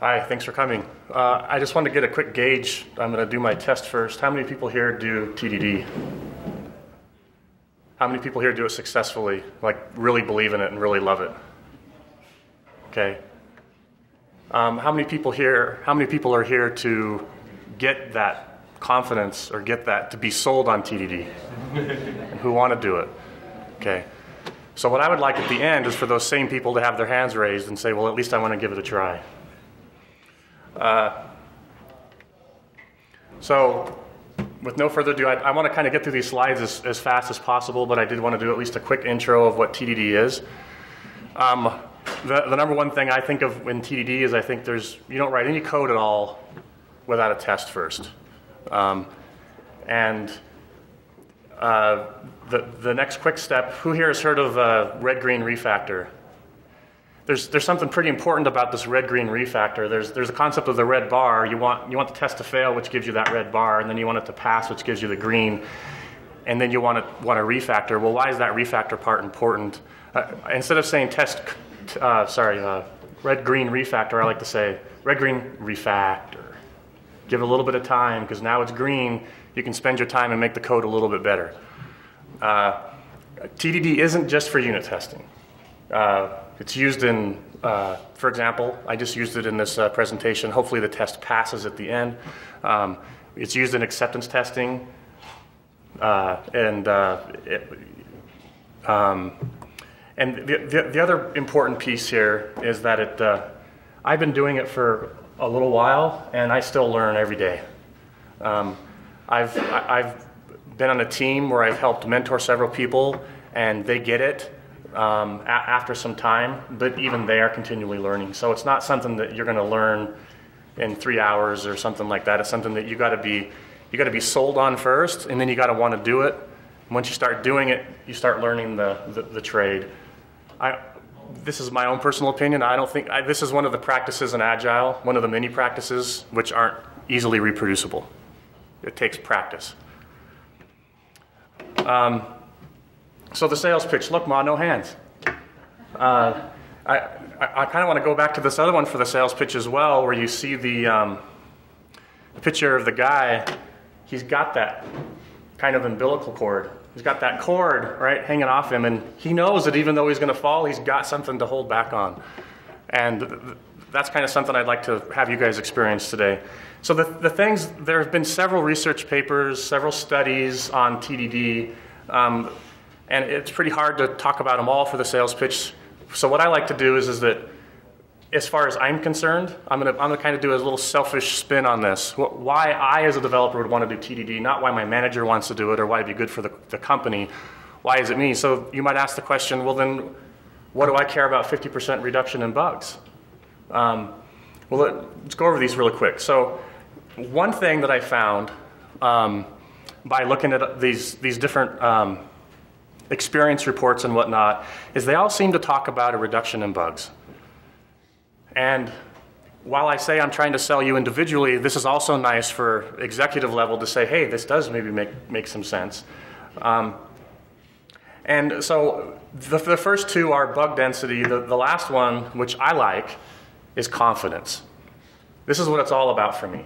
Hi, thanks for coming. Uh, I just wanted to get a quick gauge. I'm going to do my test first. How many people here do TDD? How many people here do it successfully, like really believe in it and really love it? Okay. Um, how many people here? How many people are here to get that confidence or get that to be sold on TDD, and who want to do it? Okay. So what I would like at the end is for those same people to have their hands raised and say, well, at least I want to give it a try. Uh, so with no further ado, I, I want to kind of get through these slides as, as fast as possible, but I did want to do at least a quick intro of what TDD is. Um, the, the number one thing I think of in TDD is I think there's, you don't write any code at all without a test first. Um, and uh, the, the next quick step, who here has heard of uh, red-green refactor? There's, there's something pretty important about this red-green refactor. There's, there's a concept of the red bar. You want, you want the test to fail, which gives you that red bar, and then you want it to pass, which gives you the green, and then you want, to, want refactor. Well, why is that refactor part important? Uh, instead of saying test, uh, sorry, uh, red-green refactor, I like to say red-green refactor. Give it a little bit of time, because now it's green, you can spend your time and make the code a little bit better. Uh, TDD isn't just for unit testing. Uh, it's used in, uh, for example, I just used it in this uh, presentation. Hopefully the test passes at the end. Um, it's used in acceptance testing. Uh, and uh, it, um, and the, the, the, other important piece here is that it, I've been doing it for a little while and I still learn every day. Um, I've, I've been on a team where I've helped mentor several people and they get it um, after some time, but even they are continually learning. So it's not something that you're going to learn in three hours or something like that. It's something that you got to be you got to be sold on first, and then you got to want to do it. And once you start doing it, you start learning the, the, the trade. I, this is my own personal opinion. I don't think I, this is one of the practices in Agile, one of the many practices which aren't easily reproducible. It takes practice. Um, so the sales pitch, look, Ma, no hands. Uh, I, I, I kind of want to go back to this other one for the sales pitch as well, where you see the, um, the picture of the guy. He's got that kind of umbilical cord. He's got that cord, right, hanging off him, and he knows that even though he's going to fall, he's got something to hold back on. And that's kind of something I'd like to have you guys experience today. So the, the things, there have been several research papers, several studies on TDD, um, and it's pretty hard to talk about them all for the sales pitch. So what I like to do is, is that as far as I'm concerned, I'm gonna, I'm gonna kind of do a little selfish spin on this. Why I as a developer would want to do TDD, not why my manager wants to do it or why it'd be good for the, the company. Why is it me? So you might ask the question, well then, what do I care about 50% reduction in bugs? Um, well, let, us go over these really quick. So one thing that I found um, by looking at these, these different um, experience reports and whatnot is they all seem to talk about a reduction in bugs. And while I say I'm trying to sell you individually, this is also nice for executive level to say, hey, this does maybe make, make some sense. Um, and so the, the, first two are bug density. The, the last one, which I like, is confidence. This is what it's all about for me.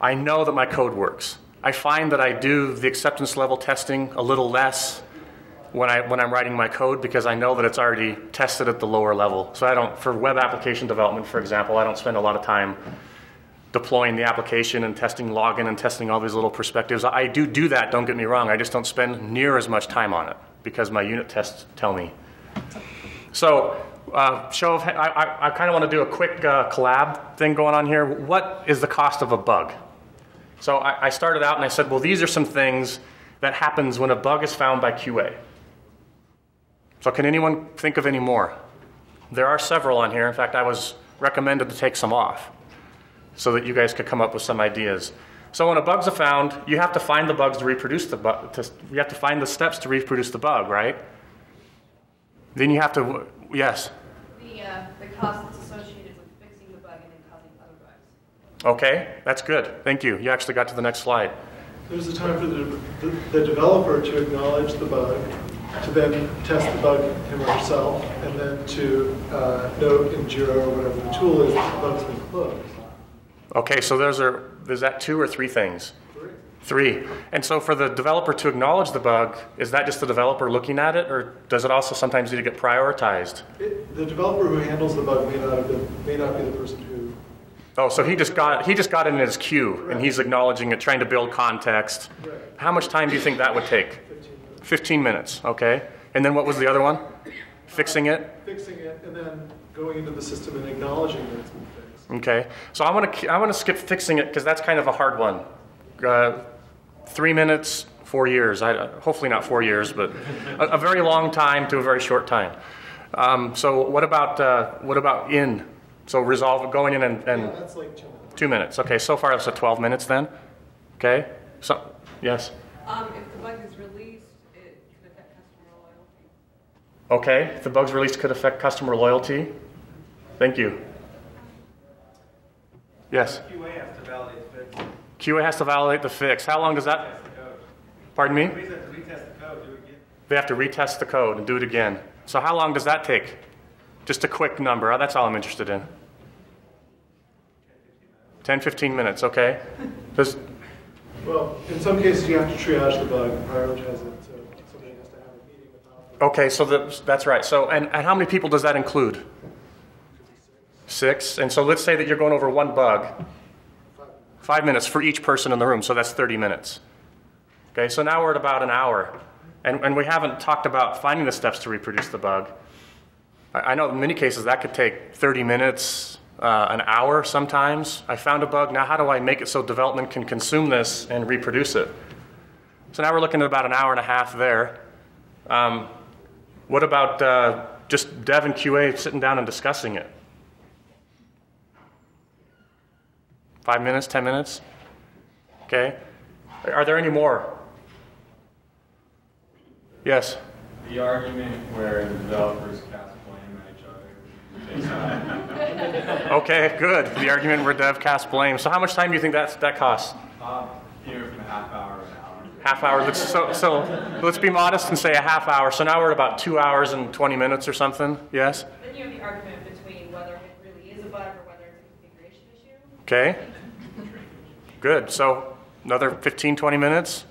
I know that my code works. I find that I do the acceptance level testing a little less when, I, when I'm writing my code because I know that it's already tested at the lower level. So I don't, for web application development, for example, I don't spend a lot of time deploying the application and testing login and testing all these little perspectives. I do do that, don't get me wrong. I just don't spend near as much time on it because my unit tests tell me. So uh, show of, I, I, I kind of want to do a quick uh, collab thing going on here. What is the cost of a bug? So I, I started out and I said, well, these are some things that happens when a bug is found by QA. So can anyone think of any more? There are several on here. In fact, I was recommended to take some off so that you guys could come up with some ideas. So when a bug's found, you have to find the bugs to reproduce the bug. To, you have to find the steps to reproduce the bug, right? Then you have to, yes? The, uh, the cost that's associated with fixing the bug and then causing other bugs. Okay, that's good. Thank you. You actually got to the next slide. There's a time for the, the, the developer to acknowledge the bug, to then test the bug him or herself, and then to uh, note in Jira or whatever the tool is that the bug's been closed. Okay, so those are, is that two or three things? Three. Three. And so for the developer to acknowledge the bug, is that just the developer looking at it, or does it also sometimes need to get prioritized? It, the developer who handles the bug may not have been, may not be the person who. Oh, so he just got he just got it in his queue, and he's acknowledging it, trying to build context. Right. How much time do you think that would take? 15 minutes. okay. And then what was the other one? Fixing it? Fixing it and then going into the system and acknowledging that it's been fixed. Okay. So I want to I want to skip fixing it because that's kind of a hard one. Uh, three minutes, four years. I, hopefully not four years, but a, a very long time to a very short time. Um, so what about uh, what about in? So resolve going in and, and Yeah, that's like two minutes. two minutes. Okay. So far it's at 12 minutes then. Okay. So yes. Um, if the bug is released, it could affect customer loyalty. Okay. If the bugs released could affect customer loyalty. Thank you. Yes. QA has to validate the fix. QA has to validate the fix. How long does that? Test. Pardon me? We have to retest the code, do it again. They have to retest the code and do it again. So how long does that take? Just a quick number. That's all I'm interested in. 10, 15 minutes, okay? Does, Well, in some cases, you have to triage the bug, prioritize it, so somebody has to have a meeting about it. Okay, so the, that's right. So, and, and how many people does that include? Six. And so let's say that you're going over one bug, five minutes for each person in the room, so that's 30 minutes. Okay, so now we're at about an hour. And, and we haven't talked about finding the steps to reproduce the bug. I, I know in many cases that could take 30 minutes, uh, an hour sometimes. I found a bug, now how do I make it so development can consume this and reproduce it? So now we're looking at about an hour and a half there. Um, what about uh, just dev and QA sitting down and discussing it? Five minutes, 10 minutes? Okay. Are there any more? Yes. The argument where the developers cast blame at each other. Okay, good. The argument where dev casts blame. So how much time do you think that, that costs? Uh, a half hour to an hour. Half hour. Let's, so, so let's be modest and say a half hour. So now we're at about two hours and 20 minutes or something. Yes? Then you have the argument between whether it really is a bug or whether it's a configuration issue. Okay. Good. So another 15, 20 minutes.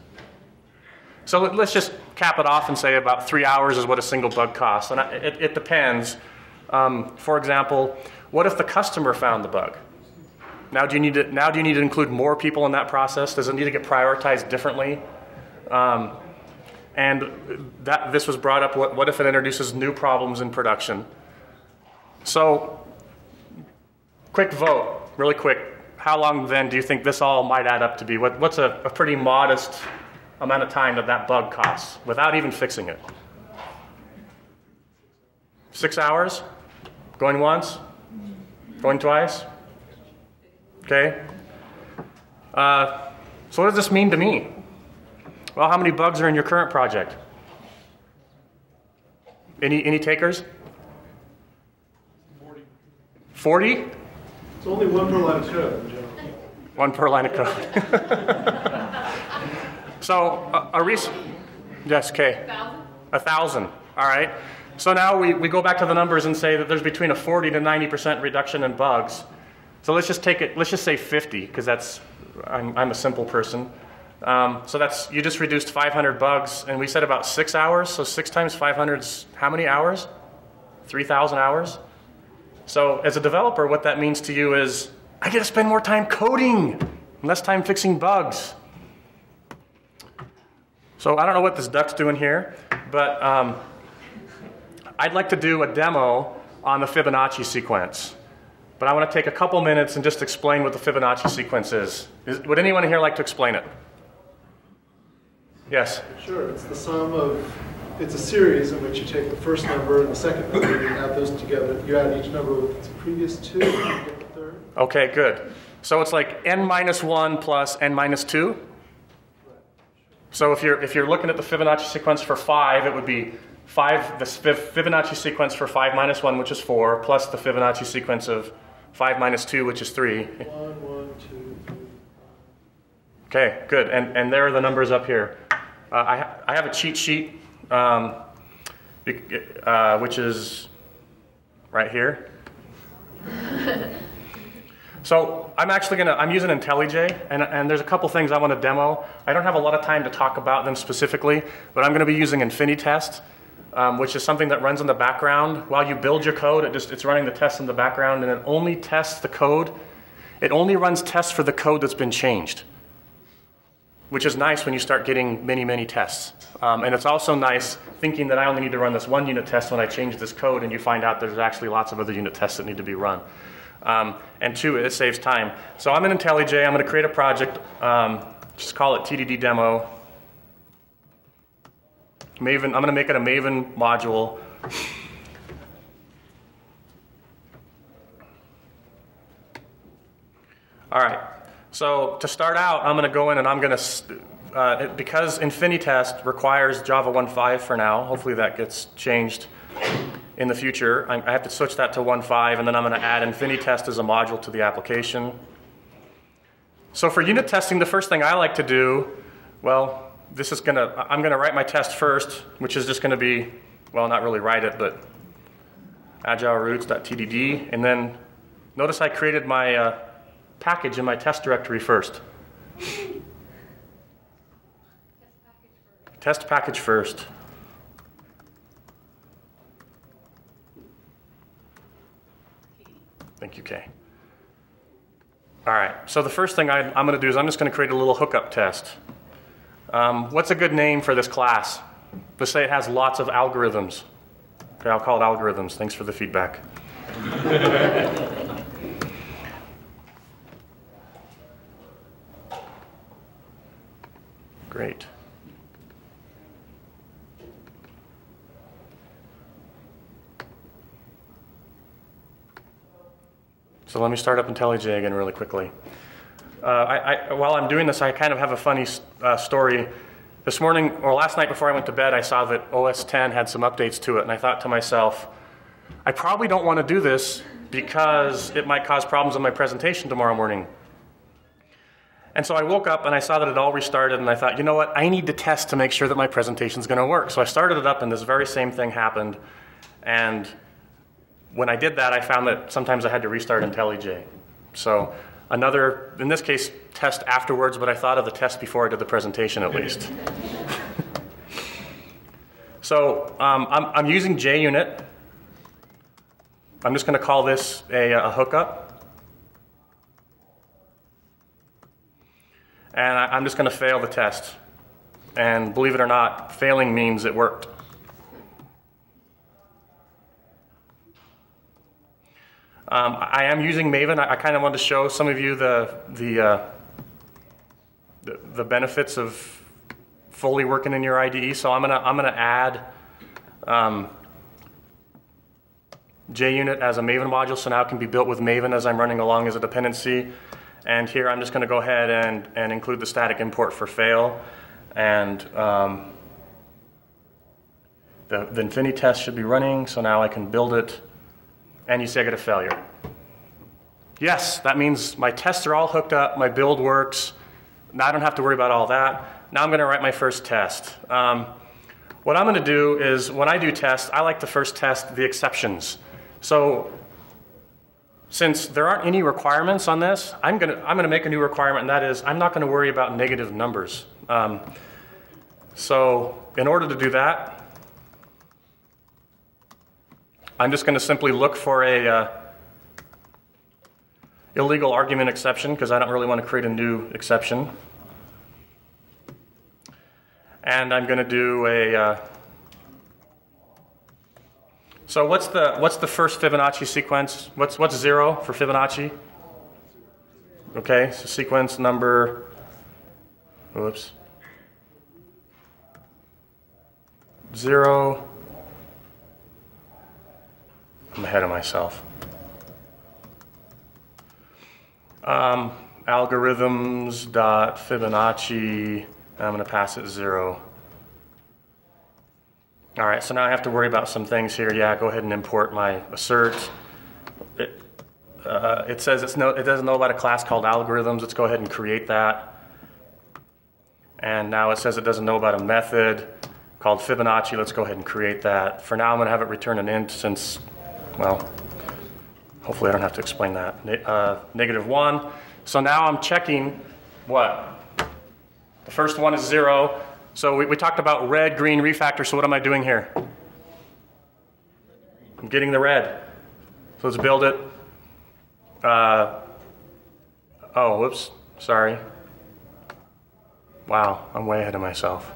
So let- let's just cap it off and say about three hours is what a single bug costs. And I- it, it depends. Um, for example, what if the customer found the bug? Now do you need to, now do you need to include more people in that process? Does it need to get prioritized differently? Um, and that this was brought up. What, what if it introduces new problems in production? So quick vote, really quick. How long then do you think this all might add up to be? What, what's a, a pretty modest amount of time that that bug costs without even fixing it? Six hours? Going once? Going twice? Okay. Uh, so what does this mean to me? Well, how many bugs are in your current project? Any, any takers? 40? 40? It's only one per line of code in. One per line of code. so uh, a, a recent, yes, Kay. Thousand? A thousand. All right. So now we, we go back to the numbers and say that there's between a 40 to 90% reduction in bugs. So let's just take it, let's just say 50, because that's, I'm, I'm a simple person. Um, so that's, you just reduced 500 bugs, and we said about six hours. So six times 500 is how many hours? 3,000 hours? So as a developer, what that means to you is I get to spend more time coding, less time fixing bugs. So I don't know what this duck's doing here, but um, I'd like to do a demo on the Fibonacci sequence. But I want to take a couple minutes and just explain what the Fibonacci sequence is. is would anyone here like to explain it? Yes. Sure, it's the sum of, it's a series in which you take the first number and the second number, and you add those together. You add each number with its previous two, and you get the third. Okay, good. So it's like n minus 1 plus n minus 2? So if you're, if you're looking at the Fibonacci sequence for 5, it would be 5, the Fibonacci sequence for 5 minus 1, which is 4, plus the Fibonacci sequence of 5 minus 2, which is 3. One, one, two, three. Okay, good. And, and there are the numbers up here. Uh, I, I have a cheat sheet um, uh, which is right here. So I'm actually gonna, I'm using IntelliJ, and, and there's a couple things I wanna demo. I don't have a lot of time to talk about them specifically, but I'm gonna be using InfiniTest, um, which is something that runs in the background. While you build your code, it just, it's running the tests in the background, and it only tests the code. It only runs tests for the code that's been changed, which is nice when you start getting many, many tests. Um, and it's also nice thinking that I only need to run this one unit test when I change this code, and you find out there's actually lots of other unit tests that need to be run. Um, and two, it saves time. So I'm in IntelliJ. I'm going to create a project. Um, just call it TDD demo. Maven. I'm going to make it a Maven module. All right. So to start out, I'm going to go in and I'm going to, uh, because InfiniTest requires Java 1.5 for now. Hopefully that gets changed in the future. I have to switch that to 1.5, and then I'm going to add InfiniTest as a module to the application. So for unit testing, the first thing I like to do, well, this is going to, I'm going to write my test first, which is just going to be, well, not really write it, but agile roots.tdd, and then notice I created my uh, package in my test directory first. Test package first. Thank you, Kay. All right, so the first thing I, am going to do is I'm just going to create a little hookup test. Um, what's a good name for this class? Let's say it has lots of algorithms. Okay, I'll call it algorithms. Thanks for the feedback. Great. So let me start up IntelliJ again really quickly. Uh, I, I, while I'm doing this, I kind of have a funny uh, story. This morning, or last night before I went to bed, I saw that OS 10 had some updates to it, and I thought to myself, I probably don't want to do this because it might cause problems in my presentation tomorrow morning. And so I woke up and I saw that it all restarted, and I thought, you know what, I need to test to make sure that my presentation is going to work. So I started it up, and this very same thing happened. And when I did that, I found that sometimes I had to restart IntelliJ. So another, in this case, test afterwards, but I thought of the test before I did the presentation at least. so um, I'm, I'm, using JUnit. I'm just going to call this a, a hookup. And I'm just going to fail the test. And believe it or not, failing means it worked. Um, I am using Maven. I, I kind of want to show some of you the the, uh, the, the benefits of fully working in your IDE. So I'm gonna I'm gonna add um, JUnit as a Maven module. So now it can be built with Maven as I'm running along as a dependency. And here I'm just going to go ahead and, and include the static import for fail. And um, the, the InfiniTest should be running. So now I can build it and you see I get a failure. Yes, that means my tests are all hooked up, my build works. Now I don't have to worry about all that. Now I'm going to write my first test. Um, what I'm going to do is when I do tests, I like to first test the exceptions. So since there aren't any requirements on this, I'm going to, I'm to make a new requirement, and that is I'm not going to worry about negative numbers. Um, so in order to do that, I'm just going to simply look for a uh, illegal argument exception because I don't really want to create a new exception. And I'm going to do a. Uh, so what's the what's the first Fibonacci sequence? What's what's zero for Fibonacci? Okay, so sequence number. Whoops. Zero. I'm ahead of myself. Um, algorithms dot Fibonacci. I'm going to pass it zero. All right, so now I have to worry about some things here. Yeah, go ahead and import my assert. It, uh, it says it's no, it doesn't know about a class called algorithms. Let's go ahead and create that. And now it says it doesn't know about a method called Fibonacci. Let's go ahead and create that. For now, I'm going to have it return an int since, well, hopefully I don't have to explain that. Ne- uh, negative 1. So now I'm checking what? The first one is 0. So we, we talked about red, green refactor. So what am I doing here? I'm getting the red. So let's build it. Uh, oh, whoops. Sorry. Wow, I'm way ahead of myself.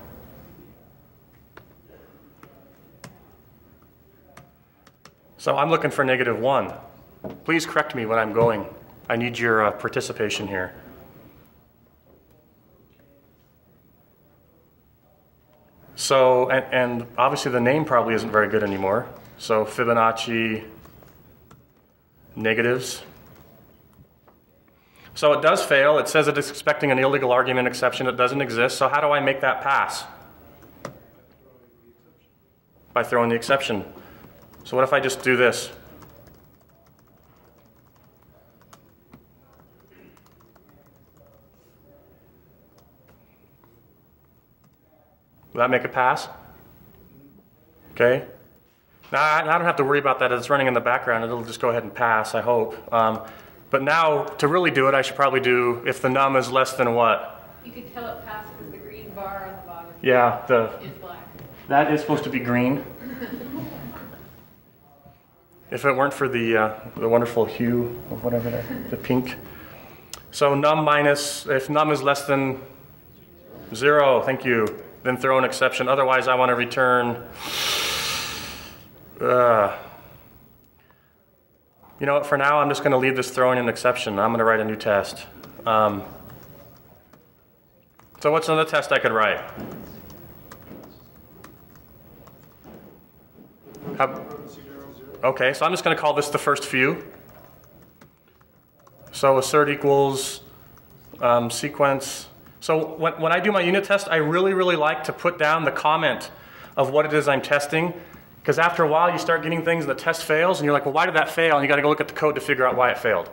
So I'm looking for negative 1. Please correct me when I'm going. I need your uh, participation here. So, and, and obviously the name probably isn't very good anymore. So Fibonacci negatives. So it does fail. It says it is expecting an illegal argument exception. It doesn't exist. So how do I make that pass? By throwing the exception. So what if I just do this? Will that make it pass? Okay. Now I I don't have to worry about that. It's running in the background. It'll just go ahead and pass, I hope. Um, but now, to really do it, I should probably do if the num is less than what? You could tell it passed because the green bar on the bottom Yeah, the is black. that is supposed to be green. If it weren't for the uh, the wonderful hue of whatever the, the pink. So num minus if num is less than zero, thank you. Then throw an exception. Otherwise, I want to return. Uh, you know what? For now, I'm just going to leave this throwing an exception. I'm going to write a new test. Um, so what's another test I could write? Okay, so I'm just going to call this the first few. So assert equals um, sequence. So when, when I do my unit test, I really, really like to put down the comment of what it is I'm testing. Because after a while, you start getting things and the test fails, and you're like, well, why did that fail? And you got to go look at the code to figure out why it failed.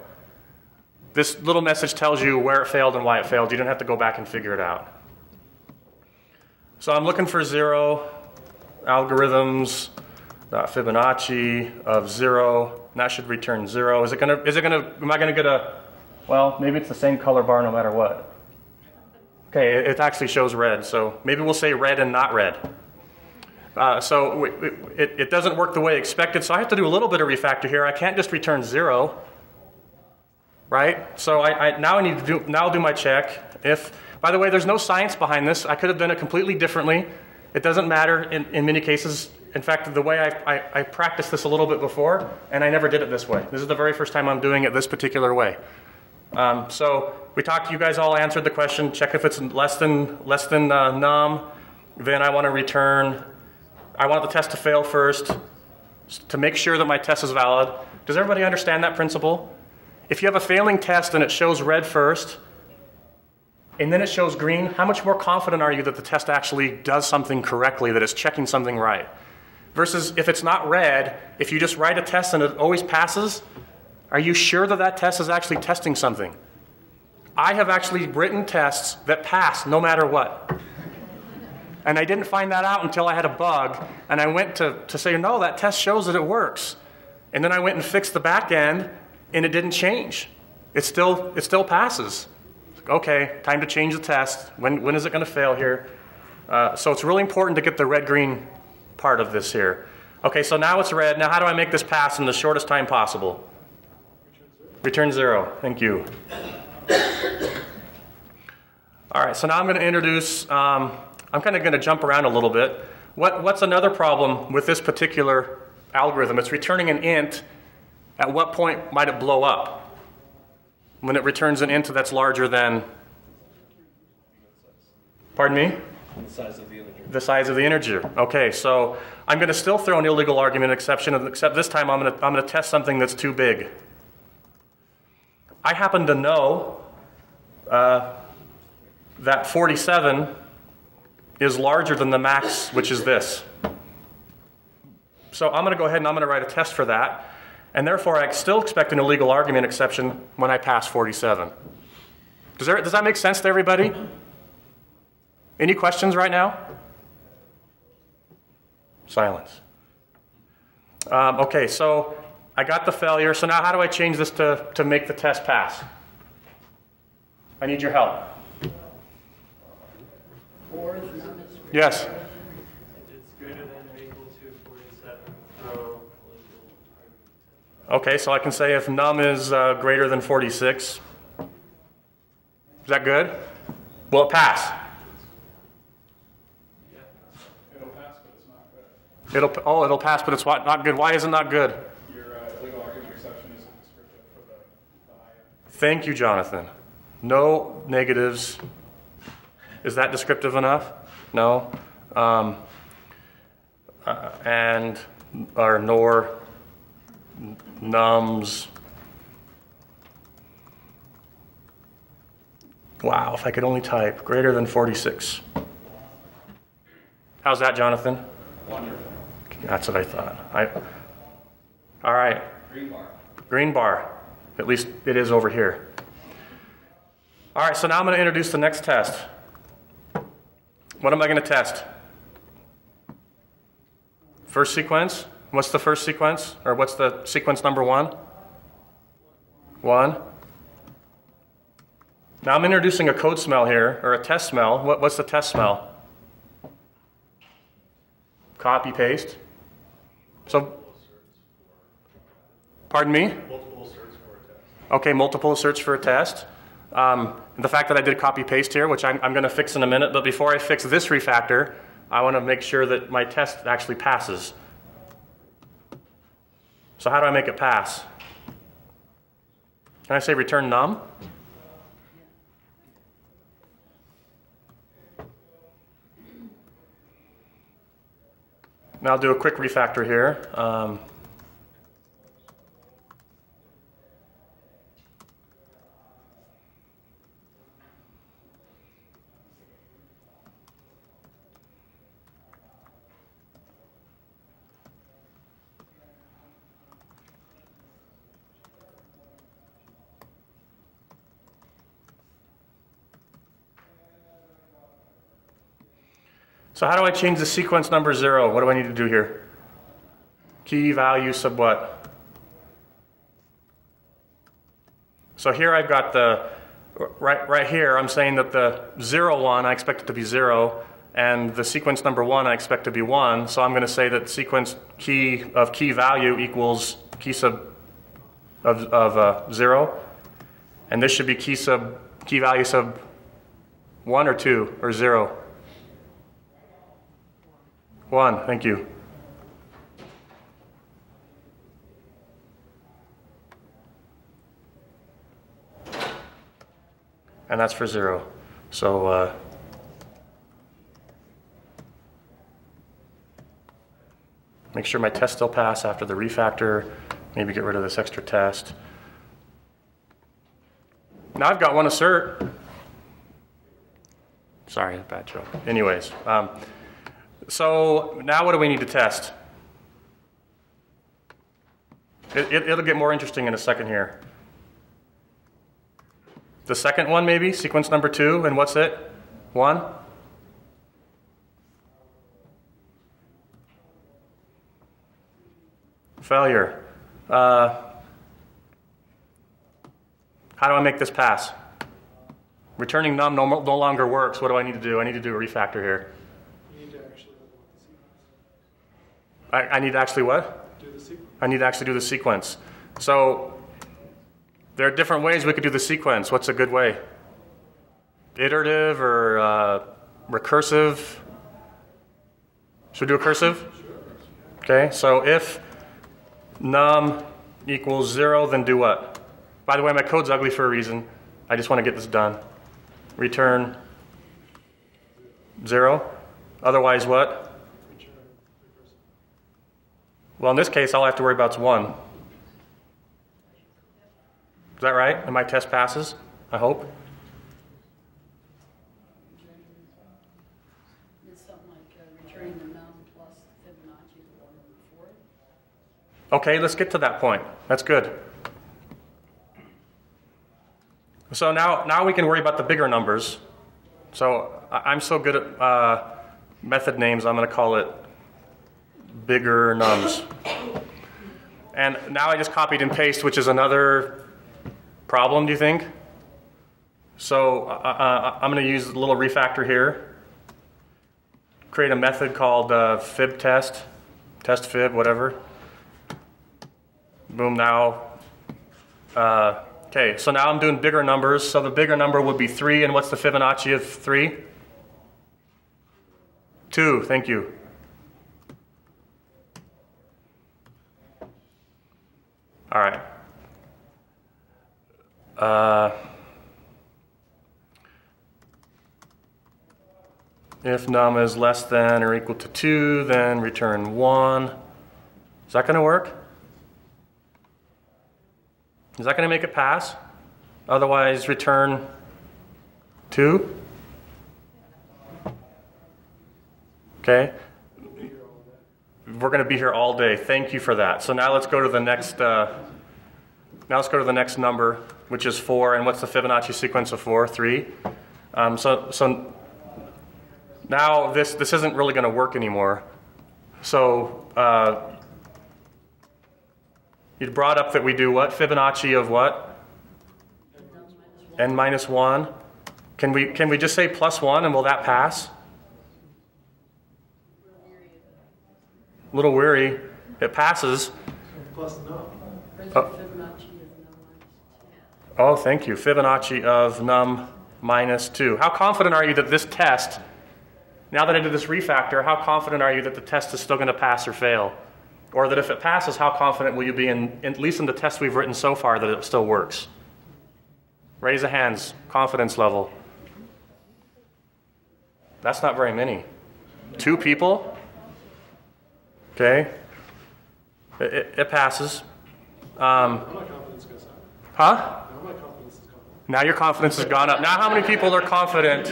This little message tells you where it failed and why it failed. You don't have to go back and figure it out. So I'm looking for zero algorithms, uh, Fibonacci of zero. And that should return zero. Is it gonna? Is it gonna? Am I gonna get a? Well, maybe it's the same color bar no matter what. Okay, it, actually shows red. So maybe we'll say red and not red. Uh, so it, it doesn't work the way expected. So I have to do a little bit of refactor here. I can't just return zero, right? So I, I now I need to do now I'll do my check. If by the way, there's no science behind this. I could have done it completely differently. It doesn't matter in, in many cases. In fact, the way I, I, I practiced this a little bit before, and I never did it this way. This is the very first time I'm doing it this particular way. Um, so we talked. You guys all answered the question. Check if it's less than less than uh, num. Then I want to return. I want the test to fail first to make sure that my test is valid. Does everybody understand that principle? If you have a failing test and it shows red first, and then it shows green, how much more confident are you that the test actually does something correctly, that it's checking something right? Versus if it's not red, if you just write a test and it always passes, are you sure that that test is actually testing something? I have actually written tests that pass no matter what. And I didn't find that out until I had a bug, and I went to, to say, no, that test shows that it works. And then I went and fixed the back end, and it didn't change. It still, it still passes. Okay, time to change the test. When, when is it going to fail here? Uh, so it's really important to get the red-green part of this here. Okay, so now it's red. Now how do I make this pass in the shortest time possible? Return zero. Thank you. All right, so now I'm going to introduce, um, I'm kind of going to jump around a little bit. What, what's another problem with this particular algorithm? It's returning an int. At what point might it blow up? When it returns an int that's larger than, pardon me? The size of the integer. The size of the integer. Okay, so I'm going to still throw an illegal argument exception, except this time I'm going to, I'm going to test something that's too big. I happen to know uh, that 47 is larger than the max, which is this. So I'm going to go ahead and I'm going to write a test for that. And therefore, I still expect an illegal argument exception when I pass 47. Does, there, does that make sense to everybody? Any questions right now? Silence. Um, okay, so I got the failure. So now how do I change this to, to make the test pass? I need your help. Yes. It's greater than or equal to 47, Okay, so I can say if num is uh, greater than 46. Is that good? Will it pass? It'll pass, but it's not good. It'll oh, it'll pass, but it's not good. Why is it not good? Your uh, legal argument exception isn't descriptive for the, the high end. Thank you, Jonathan. No negatives. Is that descriptive enough? No. Um, uh, and or nor n- nums. Wow, if I could only type greater than 46. How's that, Jonathan? Wonderful. That's what I thought. I, all right. Green bar. Green bar. At least it is over here. All right, so now I'm going to introduce the next test. What am I going to test? First sequence? What's the first sequence? Or what's the sequence number one? One. Now I'm introducing a code smell here, or a test smell. What, what's the test smell? Copy, paste. So, pardon me? Multiple asserts for a test. Okay, multiple asserts for a test. Um, the fact that I did copy paste here, which I'm, I'm going to fix in a minute, but before I fix this refactor, I want to make sure that my test actually passes. So how do I make it pass? Can I say return num? Now I'll do a quick refactor here. Um, So how do I change the sequence number zero? What do I need to do here? Key value sub what? So here I've got the, right, right here, I'm saying that the zero one, I expect it to be zero, and the sequence number one, I expect to be one. So I'm going to say that sequence key of key value equals key sub of, of uh, zero. And this should be key sub, key value sub one or two or zero. One, thank you. And that's for zero. So, uh, make sure my test still pass after the refactor. Maybe get rid of this extra test. Now I've got one assert. Sorry, bad joke. Anyways, um, so now what do we need to test? It, it, it'll get more interesting in a second here. The second one, maybe, sequence number two, and what's it? One? Failure. Uh, how do I make this pass? Returning num no, no longer works. What do I need to do? I need to do a refactor here. You need to actually look at the sequence. I, I need to actually what? Do the sequence. I need to actually do the sequence. So there are different ways we could do the sequence. What's a good way? Iterative or uh, recursive? Should we do a cursive? Okay, so if num equals zero, then do what? By the way, my code's ugly for a reason. I just want to get this done. Return zero. Otherwise, what? Well, in this case, all I have to worry about is one. Is that right? And my test passes? I hope. It's something like uh, returning the num plus Fibonacci to one over four. Okay, let's get to that point. That's good. So now, now we can worry about the bigger numbers. So I- I'm so good at uh, method names, I'm going to call it bigger nums. And now I just copied and paste, which is another problem, do you think? So uh, uh, I'm going to use a little refactor here. Create a method called uh, fib test, test fib, whatever. Boom, now. Uh, okay, so now I'm doing bigger numbers. So the bigger number would be 3, and what's the Fibonacci of 3? 2, thank you. All right. Uh, if num is less than or equal to 2, then return 1. Is that going to work? Is that going to make it pass? Otherwise, return 2? Okay. We're going to be here all day. Thank you for that. So now let's go to the next. Uh, now let's go to the next number, which is four. And what's the Fibonacci sequence of four? Three. Um, so so now this this isn't really going to work anymore. So uh, you brought up that we do what Fibonacci of what? N minus one. Can we can we just say plus one and will that pass? Little weary. It passes. Plus num. Where's Oh. the Fibonacci of num minus Oh, thank you. Fibonacci of num minus 2. How confident are you that this test, now that I did this refactor, how confident are you that the test is still going to pass or fail? Or that if it passes, how confident will you be, in, at least in the test we've written so far, that it still works? Raise the hands. Confidence level. That's not very many. Two people? Okay. It, it, it passes. Um, Now my confidence goes up. huh? Now my confidence is gone. Now your confidence has gone up. Now, how many people are confident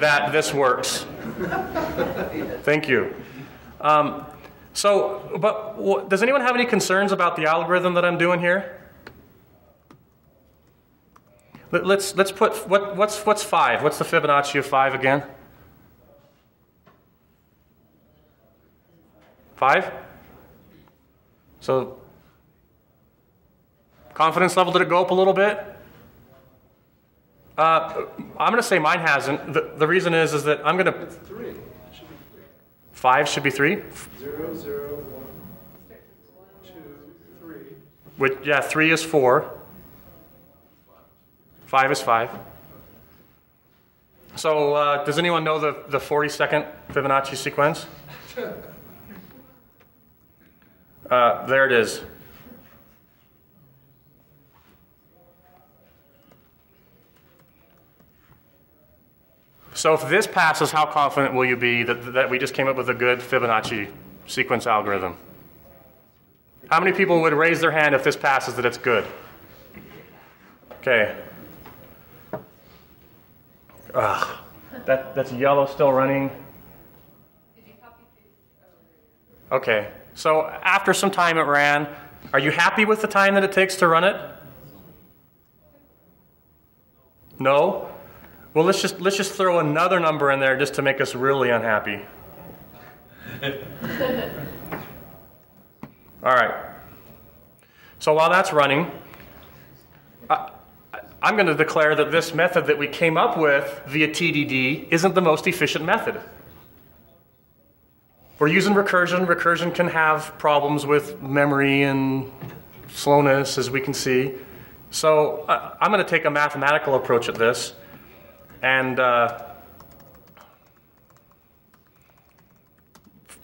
that this works? Thank you. Um, so, but does anyone have any concerns about the algorithm that I'm doing here? Let, let's let's put what what's what's five? What's the Fibonacci of five again? Five. So, confidence level did it go up a little bit? Uh, I'm going to say mine hasn't. The, the reason is is that I'm going to It's three. It should be three. five should be three. Zero, zero, one, two, three. Which yeah, three is four. Five is five. So uh, does anyone know the the 40 second Fibonacci sequence? Uh, there it is. So if this passes, how confident will you be that, that we just came up with a good Fibonacci sequence algorithm? How many people would raise their hand if this passes that it's good? Okay. Ugh. That, that's yellow still running. Did you copy paste? Okay. So after some time it ran, are you happy with the time that it takes to run it? No? Well, let's just let's just throw another number in there just to make us really unhappy. All right. So while that's running, I, I'm going to declare that this method that we came up with via TDD isn't the most efficient method. We're using recursion. Recursion can have problems with memory and slowness, as we can see. So I- I'm going to take a mathematical approach at this. And uh,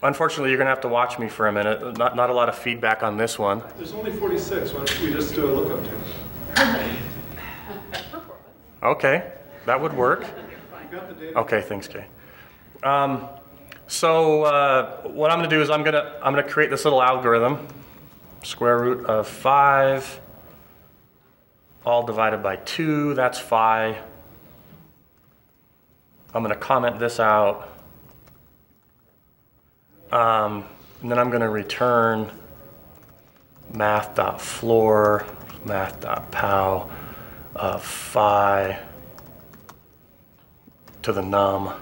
unfortunately, you're going to have to watch me for a minute. Not, not a lot of feedback on this one. There's only 46. Why don't we just do a lookup table? Okay, that would work. You got the data? Okay, thanks, Kay. Um, so uh, what I'm going to do is I'm going to I'm going to create this little algorithm. Square root of five, all divided by two. That's phi. I'm going to comment this out, um, and then I'm going to return math.floor, math.pow of phi to the num,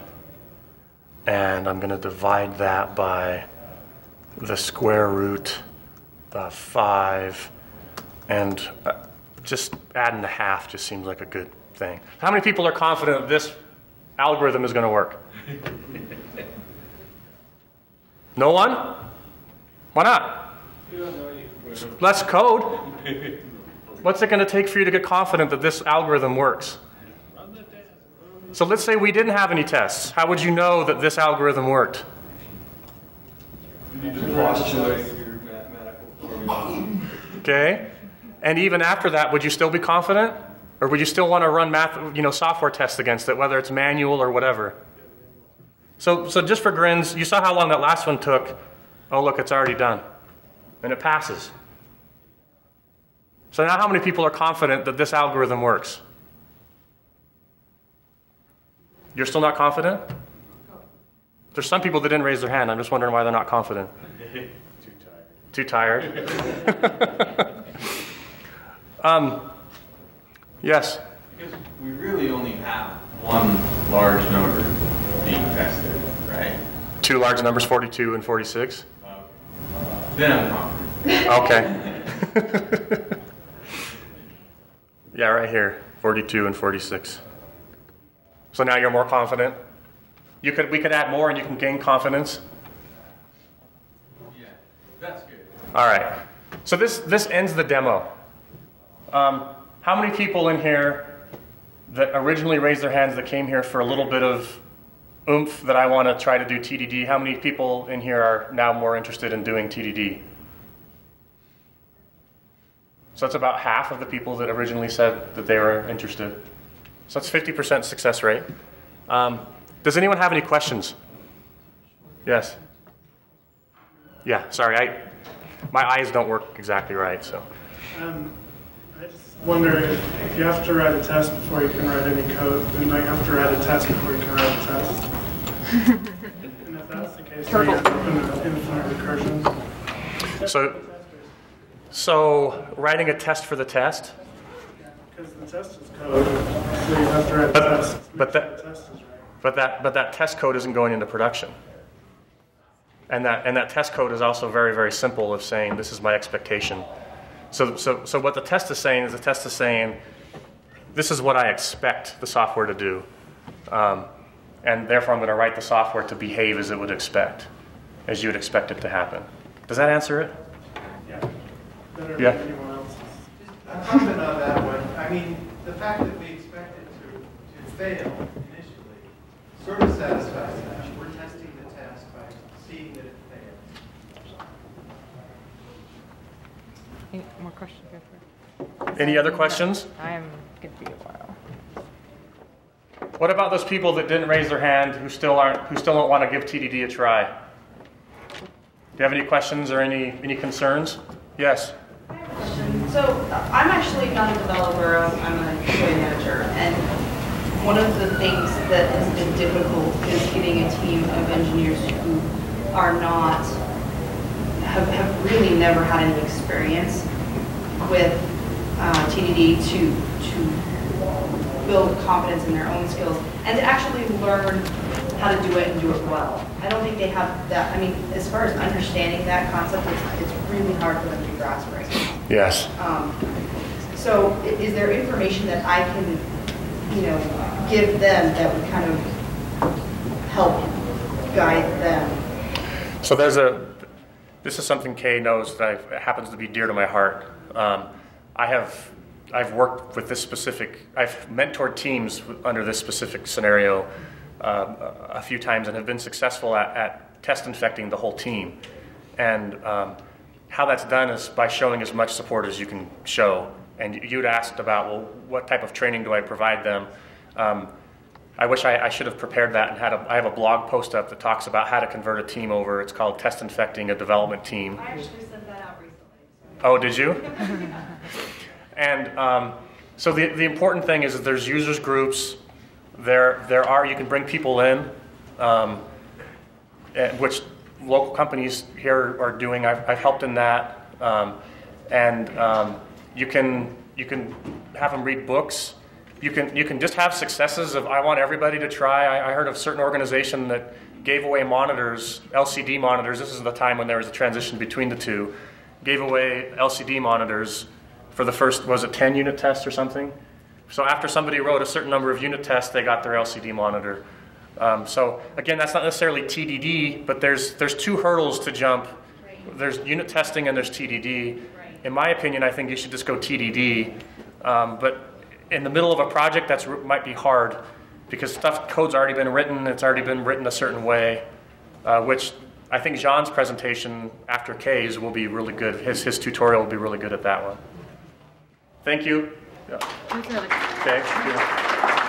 and I'm going to divide that by the square root of 5, and uh, just adding a half just seems like a good thing. How many people are confident this algorithm is going to work? No one? Why not? Less code. What's it going to take for you to get confident that this algorithm works? So let's say we didn't have any tests. How would you know that this algorithm worked? You just postulate your mathematical formula. Okay? And even after that, would you still be confident? Or would you still want to run math, you know, software tests against it, whether it's manual or whatever? So, so just for grins, you saw how long that last one took. Oh, look, it's already done. And it passes. So now how many people are confident that this algorithm works? You're still not confident? There's some people that didn't raise their hand. I'm just wondering why they're not confident. Too tired. Too tired. um, yes. Because we really only have one large number being tested, right? Two large numbers, 42 and 46. Then I'm confident. Okay. yeah, right here, 42 and 46. So now you're more confident. You could, we could add more and you can gain confidence. Yeah, that's good. All right. So this, this ends the demo. Um, how many people in here that originally raised their hands that came here for a little bit of oomph that I want to try to do TDD? How many people in here are now more interested in doing TDD? So that's about half of the people that originally said that they were interested. So that's 50% success rate. Um, does anyone have any questions? Yes. Yeah, sorry, I, my eyes don't work exactly right, so. Um, I just wonder if, if you have to write a test before you can write any code, then you have to write a test before you can write a test. and if that's the case, then you have to open infinite recursion. So, so writing a test for the test, Because the test is code, so you have to write a But- test. but that- The test right. but that, but that test code isn't going into production. And that, and that test code is also very, very simple of saying, this is my expectation. So, so, so what the test is saying is the test is saying, this is what I expect the software to do. Um, and therefore, I'm going to write the software to behave as it would expect, as you would expect it to happen. Does that answer it? Yeah. Better Yeah. I mean, the fact that we expect it to, to fail initially sort of satisfies that. We're testing the test by seeing that it fails. Any more questions? Go for. Any other questions? I'm going to be a while. What about those people that didn't raise their hand who still aren't, who still don't want to give TDD a try? Do you have any questions or any, any concerns? Yes. So I'm actually not a developer, I'm a QA manager, and one of the things that has been difficult is getting a team of engineers who are not, have, have really never had any experience with uh, TDD to, to build confidence in their own skills and to actually learn how to do it and do it well. I don't think they have that, I mean, as far as understanding that concept, it's, it's really hard for them to grasp right now. Yes. Um, So is there information that I can, you know, give them that would kind of help guide them? So there's a, this is something Kay knows that I've, happens to be dear to my heart. Um, I have, I've worked with this specific, I've mentored teams under this specific scenario um, a a few times and have been successful at, at test infecting the whole team. And um, how that's done is by showing as much support as you can show. And you'd asked about, well, what type of training do I provide them? Um, I wish I, I should have prepared that and had a, I have a blog post up that talks about how to convert a team over. It's called Test Infecting a Development Team. I actually sent that out recently. Oh, did you? and um, so the, the important thing is that there's users groups. There, there are, you can bring people in, um, eh, which local companies here are doing. I've, I've helped in that. Um, and um, you, can, you can have them read books. You can, you can just have successes of, I want everybody to try. I, I heard of certain organization that gave away monitors, LCD monitors. This is the time when there was a transition between the two. Gave away LCD monitors for the first, was it 10 unit test or something? So after somebody wrote a certain number of unit tests, they got their LCD monitor. Um, so again, that's not necessarily TDD, but there's there's two hurdles to jump. There's unit testing and there's TDD. In my opinion, I think you should just go TDD. Um, but in the middle of a project, that's might be hard because stuff code's already been written. It's already been written a certain way, uh, which I think Jean's presentation after Kay's will be really good. His his tutorial will be really good at that one. Thank you. Yeah. Okay. Okay. thank you.